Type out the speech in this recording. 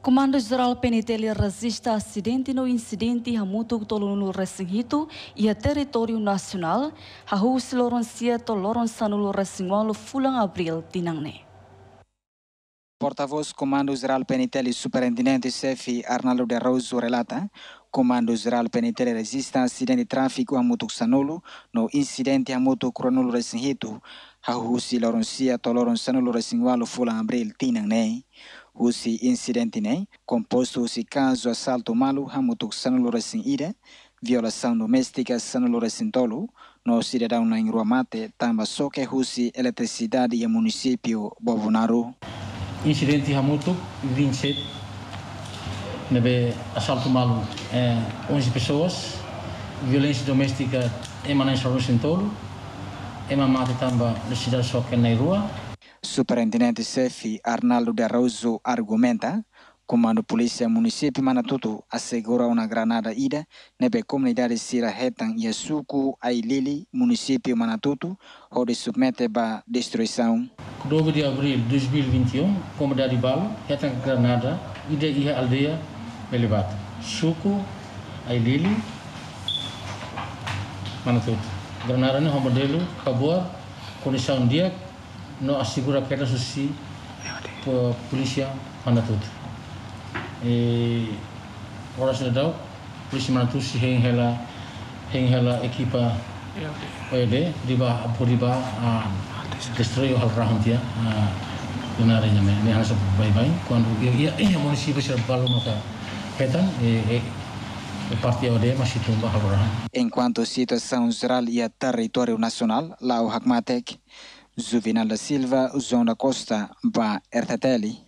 Comando Geral PNTL resiste acidente no incidente hamutuk tolunu resinghito e a território nacional, hahu siloronsia toloron sanulu resingwalu fulang abril tinangne. Porta-voz Comando Geral PNTL Superintendente Chefe Arnaldo de Rosso relata. Comando Geral PNTL resiste acidente de tráfico hamutuk sanulu no incidente hamutuk cronulu resinghito, hahu siloronsia toloron sanulu resingwalu fulang abril tinangne. Husi incidente nem, composto husi caso assalto malu hamutuk sanulura sin ida, violação doméstica sanulura sin tolo, no cidadão na Rua Mate, tamba soque husi eletricidade e município Bovonaru. Incidente hamutuk 27, nebe assalto malu é 11 pessoas, violência doméstica emanência sin tolo, Rua, Superintendente-chefe Arnaldo de Arauzo argumenta Comando Polícia Município Manatuto assegura uma granada ida nebe comunidade Sira Retan e Suco Ailili, Município Manatuto, onde submete a destruição. 2 de abril de 2021, comunidade Balo, Retan Granada, ida e aldeia Belibata. Suco Ailili, Manatuto. granarani homodelu kabua condição dia no assegura pera susi polícia mana tut, e ora se dau polícia mana tudo se hengela hengela equipa ele di ba por di ba destroy hal raham dia granarani me. Ne hasa bye bye quando ia ia município ser balão maka petan e, e Enquanto situação geral e a território nacional, lá o Hakmatek Juvenal da Silva, da Costa, Ba RTTL.